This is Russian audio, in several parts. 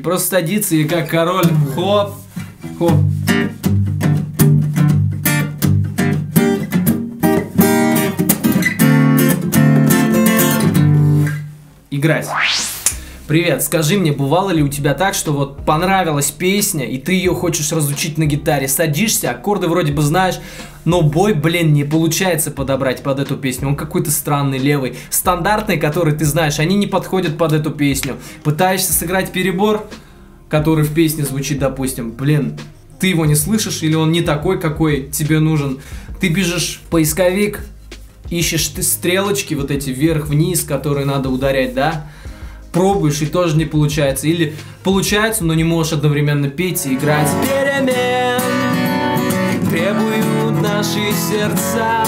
Просто садится и как король. Хоп, хоп. Играть. Привет, скажи мне, бывало ли у тебя так, что вот понравилась песня, и ты ее хочешь разучить на гитаре, садишься, аккорды вроде бы знаешь, но бой, блин, не получается подобрать под эту песню, он какой-то странный, левый. Стандартный, который ты знаешь, они не подходят под эту песню. Пытаешься сыграть перебор, который в песне звучит, допустим, блин, ты его не слышишь, или он не такой, какой тебе нужен. Ты бежишь в поисковик, ищешь ты стрелочки вот эти вверх-вниз, которые надо ударять, да? Пробуешь и тоже не получается. Или получается, но не можешь одновременно петь и играть. Перемен требуют наши сердца.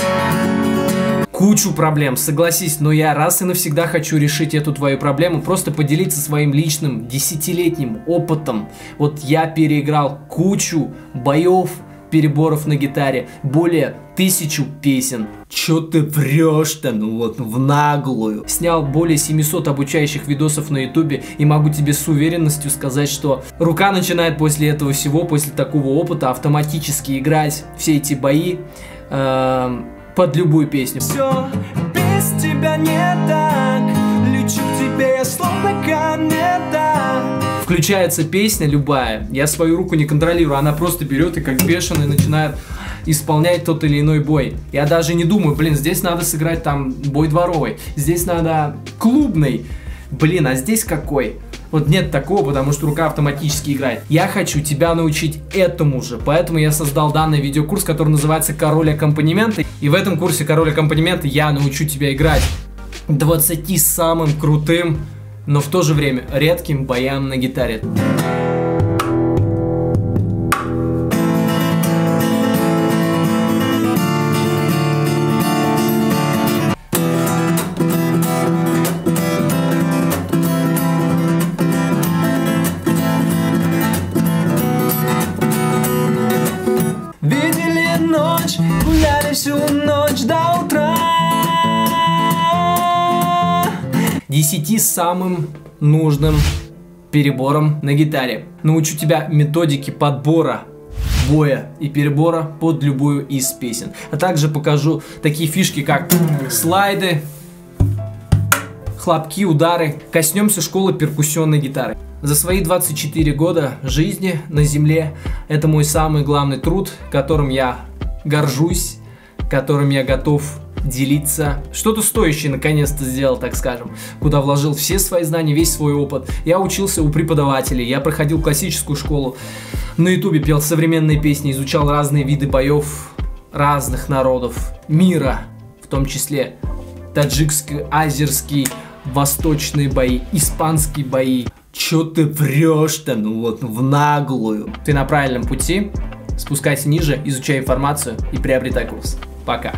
Кучу проблем, согласись, но я раз и навсегда хочу решить эту твою проблему, просто поделиться своим личным десятилетним опытом. Вот я переиграл кучу боев, переборов на гитаре, более тысячу песен. Чё ты врешь-то, ну вот, в наглую. Снял более 700 обучающих видосов на ютубе и могу тебе с уверенностью сказать, что рука начинает после этого всего, после такого опыта автоматически играть все эти бои э, под любую песню. Все без тебя не так, лечу к тебе я словно комета включается песня любая, я свою руку не контролирую, она просто берет и как бешеный начинает исполнять тот или иной бой. Я даже не думаю, блин, здесь надо сыграть там бой дворовый, здесь надо клубный, блин, а здесь какой? Вот нет такого, потому что рука автоматически играет. Я хочу тебя научить этому же, поэтому я создал данный видеокурс, который называется «Король аккомпанемента». И в этом курсе «Король аккомпанемента» я научу тебя играть 20 самым крутым но в то же время редким боям на гитаре. Видели ночь, гуляли всю ночь до утра 10 самым нужным перебором на гитаре. Научу тебя методике подбора боя и перебора под любую из песен. А также покажу такие фишки, как слайды, хлопки, удары. Коснемся школы перкуссионной гитары. За свои 24 года жизни на земле это мой самый главный труд, которым я горжусь, которым я готов делиться. Что-то стоящее наконец-то сделал, так скажем, куда вложил все свои знания, весь свой опыт. Я учился у преподавателей, я проходил классическую школу, на ютубе пел современные песни, изучал разные виды боев разных народов мира, в том числе таджикский, азерский, восточные бои, испанские бои. Чё ты врешь-то, ну вот, в наглую. Ты на правильном пути, спускайся ниже, изучай информацию и приобретай курс. Пока.